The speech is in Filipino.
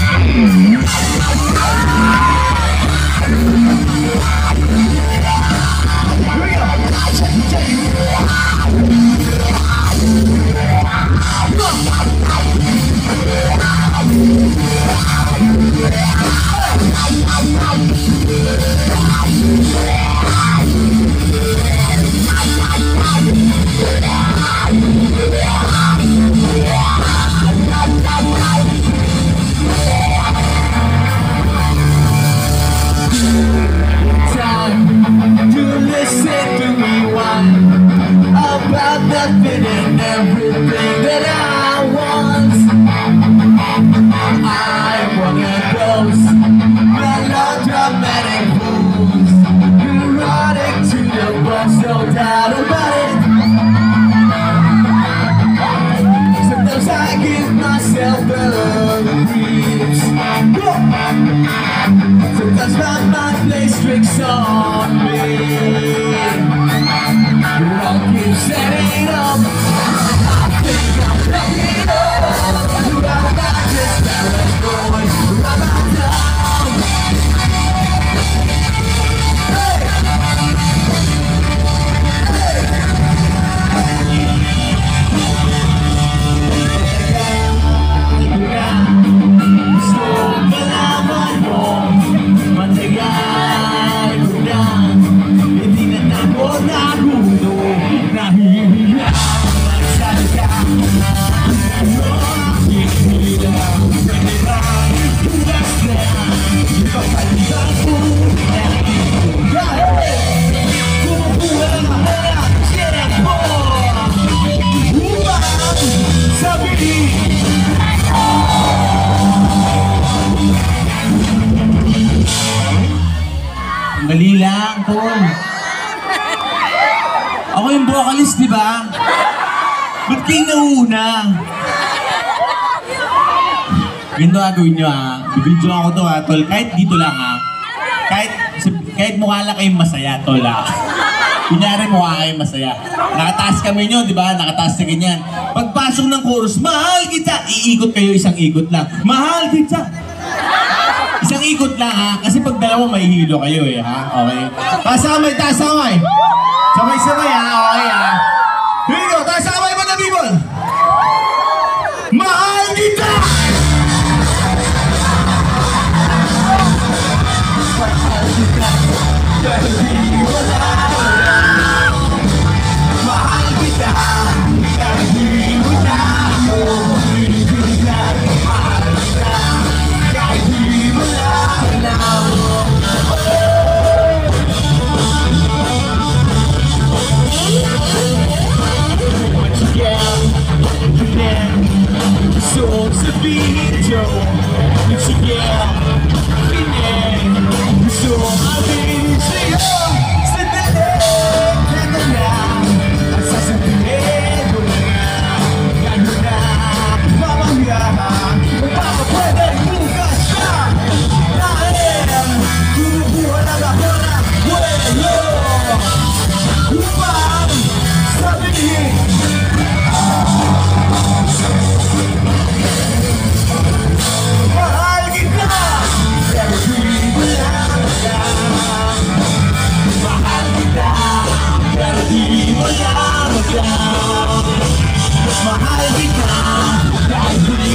Música about nothing and everything Dali lang, Tol. Ako yung vocalist, di ba? Ba't kayo nauna? Ganito gagawin nyo ha. Bibidyo ako to ha, Tol. Kahit dito lang ha. Kahit, kahit mukha lang kayong masaya, Tol ha. Kunyari mukha kayong masaya. Nakataas kami nyo, di ba? Nakataas na ganyan. Pagpasok ng chorus, mahal kita! Iikot kayo isang ikot lang. Mahal kita! Isang ikot lang ha, kasi pag dalawa mahihilo kayo eh ha, okay? Tasamay, tasamay! Sabay-sabay ha, okay ha? Here we go, tasamay mga yeah, yeah. So I. my heart become.